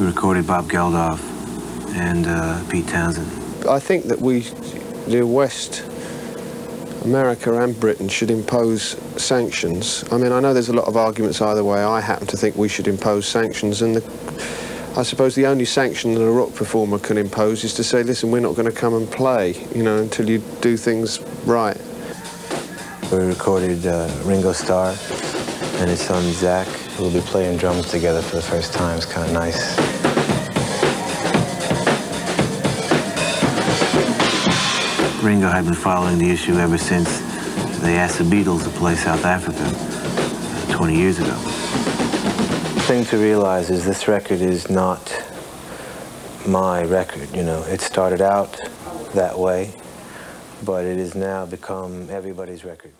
We recorded Bob Geldof and uh, Pete Townshend. I think that we, the West, America and Britain should impose sanctions. I mean, I know there's a lot of arguments either way. I happen to think we should impose sanctions, and the, I suppose the only sanction that a rock performer can impose is to say, listen, we're not going to come and play, you know, until you do things right. We recorded uh, Ringo Starr and his son Zak. We'll be playing drums together for the first time. It's kind of nice. Ringo had been following the issue ever since they asked the Beatles to play South Africa uh, 20 years ago. The thing to realize is this record is not my record, you know. It started out that way, but it has now become everybody's record.